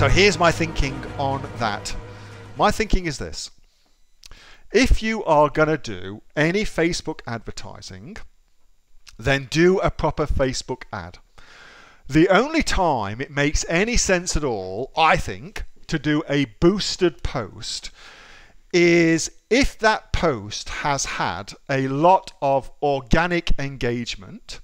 So here's my thinking on that. My thinking is this. If you are going to do any Facebook advertising, then do a proper Facebook ad. The only time it makes any sense at all, I think, to do a boosted post is if that post has had a lot of organic engagement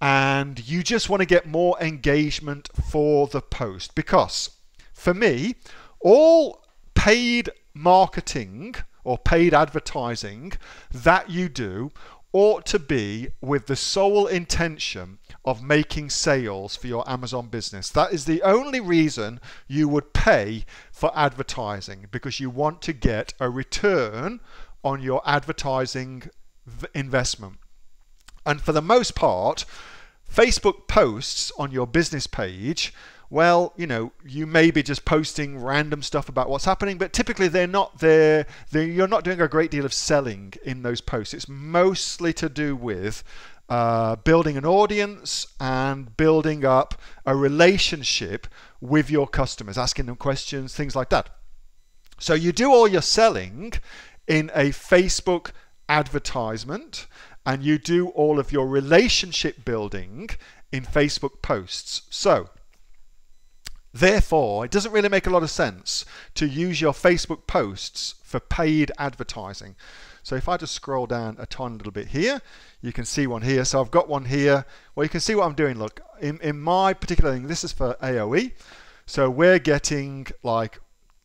and you just want to get more engagement for the post. Because for me, all paid marketing or paid advertising that you do ought to be with the sole intention of making sales for your Amazon business. That is the only reason you would pay for advertising because you want to get a return on your advertising investment. And for the most part, Facebook posts on your business page well, you know, you may be just posting random stuff about what's happening, but typically they're not there. They're, you're not doing a great deal of selling in those posts. It's mostly to do with uh, building an audience and building up a relationship with your customers, asking them questions, things like that. So you do all your selling in a Facebook advertisement and you do all of your relationship building in Facebook posts. So Therefore, it doesn't really make a lot of sense to use your Facebook posts for paid advertising. So if I just scroll down a tiny little bit here, you can see one here. So I've got one here. Well, you can see what I'm doing. Look, in, in my particular thing, this is for AOE. So we're getting like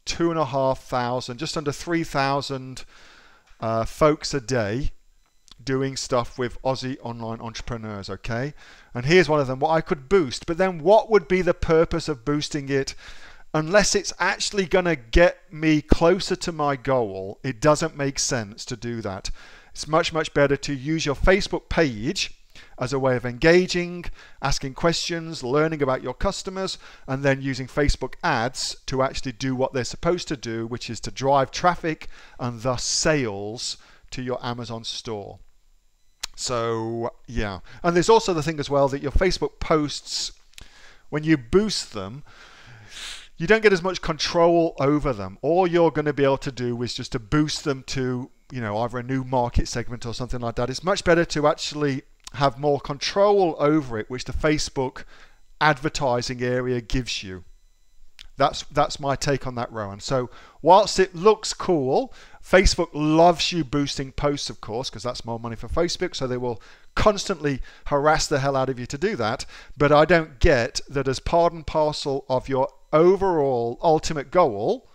two and a half thousand, just under 3,000 uh, folks a day doing stuff with Aussie online entrepreneurs, okay? And here's one of them, what I could boost. But then what would be the purpose of boosting it? Unless it's actually going to get me closer to my goal, it doesn't make sense to do that. It's much, much better to use your Facebook page as a way of engaging, asking questions, learning about your customers, and then using Facebook ads to actually do what they're supposed to do, which is to drive traffic and thus sales to your Amazon store. So, yeah. And there's also the thing as well that your Facebook posts, when you boost them, you don't get as much control over them. All you're going to be able to do is just to boost them to, you know, either a new market segment or something like that. It's much better to actually have more control over it, which the Facebook advertising area gives you. That's that's my take on that, Rowan. So whilst it looks cool, Facebook loves you boosting posts, of course, because that's more money for Facebook. So they will constantly harass the hell out of you to do that. But I don't get that as part and parcel of your overall ultimate goal,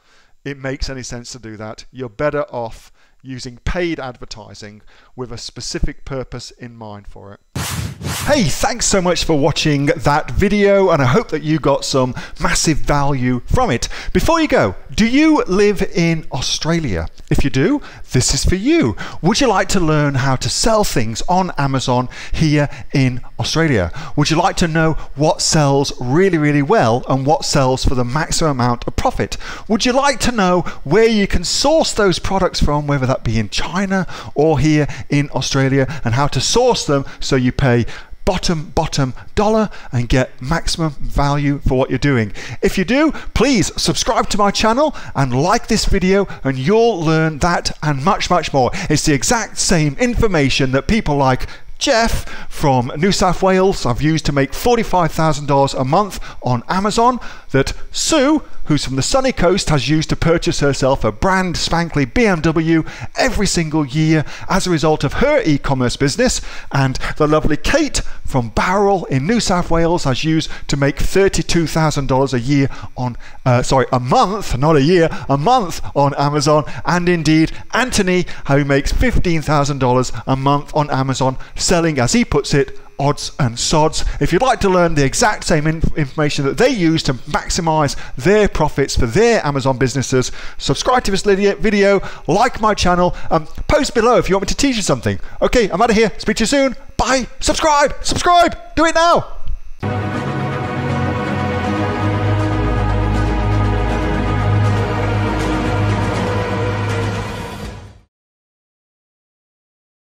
it makes any sense to do that. You're better off using paid advertising with a specific purpose in mind for it. Hey, thanks so much for watching that video and I hope that you got some massive value from it. Before you go, do you live in Australia? If you do, this is for you. Would you like to learn how to sell things on Amazon here in Australia? Would you like to know what sells really, really well and what sells for the maximum amount of profit? Would you like to know where you can source those products from, whether that be in China or here in Australia, and how to source them so you pay bottom, bottom dollar and get maximum value for what you're doing. If you do, please subscribe to my channel and like this video and you'll learn that and much, much more. It's the exact same information that people like Jeff from New South Wales. I've used to make $45,000 a month on Amazon that Sue who's from the sunny coast has used to purchase herself a brand spankly BMW every single year as a result of her e-commerce business. And the lovely Kate from Bowral in New South Wales has used to make $32,000 a year on uh, sorry a month not a year a month on Amazon. And indeed Anthony who makes $15,000 a month on Amazon selling as he puts it odds and sods. If you'd like to learn the exact same inf information that they use to maximize their profits for their Amazon businesses, subscribe to this video, like my channel, um, post below if you want me to teach you something. Okay, I'm out of here. Speak to you soon. Bye. Subscribe. Subscribe. Do it now.